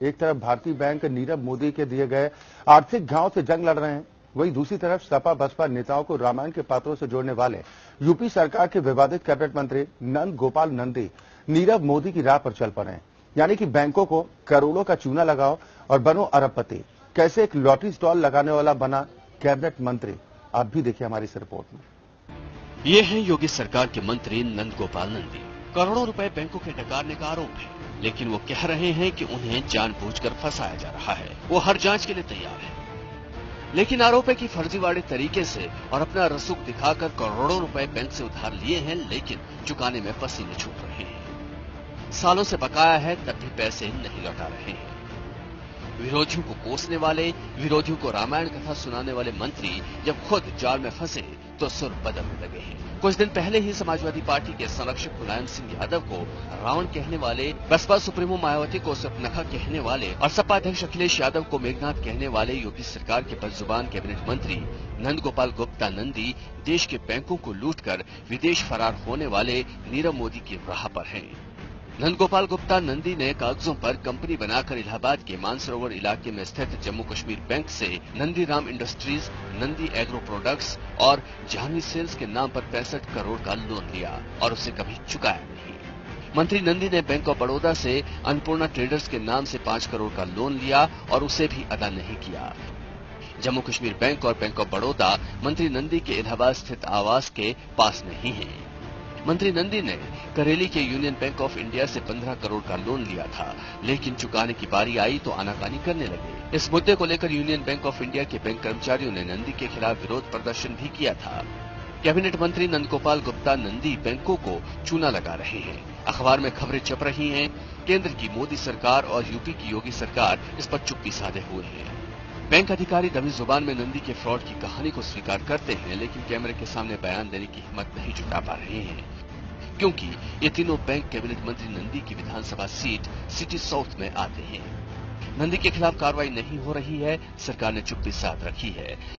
एक तरफ़ भारतीय बैंक नीरव मोदी के दिए गए आर्थिक घाव से जंग लड़ रहे हैं, वहीं दूसरी तरफ़ सपा बसपा नेताओं को रामायण के पात्रों से जोड़ने वाले यूपी सरकार के विवादित कैबिनेट मंत्री नंद गोपाल नंदी नीरव मोदी की राह पर चल पड़े हैं। यानी कि बैंकों को करोड़ों का चूना लगाओ और बनो अरबपति। कैसे एक लॉटरी स्टॉल लगाने वाला बना कैबिनेट मंत्री? आप भी देखिए हमारी इस रिपोर्ट में। ये है योगी सरकार के मंत्री नंद गोपाल नंदी। करोड़ों रुपए बैंकों के डकारने का आरोप है। लेकिन वो कह रहे हैं कि उन्हें जानबूझकर फंसाया जा रहा है। वो हर जाँच के लिए तैयार है। लेकिन आरोप है कि फर्जीवाड़े तरीके से और अपना रसूख दिखाकर करोड़ों रुपए बैंक से उधार लिए हैं, लेकिन चुकाने में पसीने छूट रहे हैं। सालों से बकाया है, तब भी पैसे नहीं लौटा रहे हैं। विरोधियों को कोसने वाले, विरोधियों को रामायण कथा सुनाने वाले मंत्री जब खुद जाल में फंसे तो सुर बदलने लगे हैं। कुछ दिन पहले ही समाजवादी पार्टी के संरक्षक मुलायम सिंह यादव को रावण कहने वाले, बसपा सुप्रीमो मायावती को सपनखा कहने वाले और सपा अध्यक्ष अखिलेश यादव को मेघनाथ कहने वाले योगी सरकार के बदजुबान कैबिनेट मंत्री नंद गोपाल गुप्ता नंदी देश के बैंकों को लूटकर विदेश फरार होने वाले नीरव मोदी की राह पर हैं। नंदगोपाल गुप्ता नंदी ने कागजों पर कंपनी बनाकर इलाहाबाद के मानसरोवर इलाके में स्थित जम्मू कश्मीर बैंक से Nandi Ram industries, Nandi agro products और जहानी सेल्स के नाम पर पैंसठ करोड़ का लोन लिया और उसे कभी चुकाया नहीं। मंत्री नंदी ने बैंक ऑफ़ बड़ौदा से अन्नपूर्णा ट्रेडर्स के नाम से पाँच करोड़ का लोन लिया और उसे भी अदा नहीं किया। जम्मू कश्मीर बैंक और बैंक ऑफ़ बड़ौदा मंत्री नंदी के इलाहाबाद स्थित आवास के पास नहीं है। मंत्री नंदी ने करेली के यूनियन बैंक ऑफ़ इंडिया से 15 करोड़ का लोन लिया था, लेकिन चुकाने की बारी आई तो आनाकानी करने लगे। इस मुद्दे को लेकर यूनियन बैंक ऑफ़ इंडिया के बैंक कर्मचारियों ने नंदी के खिलाफ विरोध प्रदर्शन भी किया था। कैबिनेट मंत्री नंदगोपाल गुप्ता नंदी बैंकों को चूना लगा रहे हैं। अखबार में खबरें छप रही हैं, केंद्र की मोदी सरकार और यूपी की योगी सरकार इस पर चुप्पी साधे हुए हैं। बैंक अधिकारी दबी ज़ुबान में नंदी के फ्रॉड की कहानी को स्वीकार करते हैं, लेकिन कैमरे के सामने बयान देने की हिम्मत नहीं जुटा पा रहे हैं। क्योंकि ये तीनों बैंक कैबिनेट मंत्री नंदी की विधानसभा सीट सिटी साउथ में आते हैं। नंदी के खिलाफ कार्रवाई नहीं हो रही है, सरकार ने चुप्पी साथ रखी है।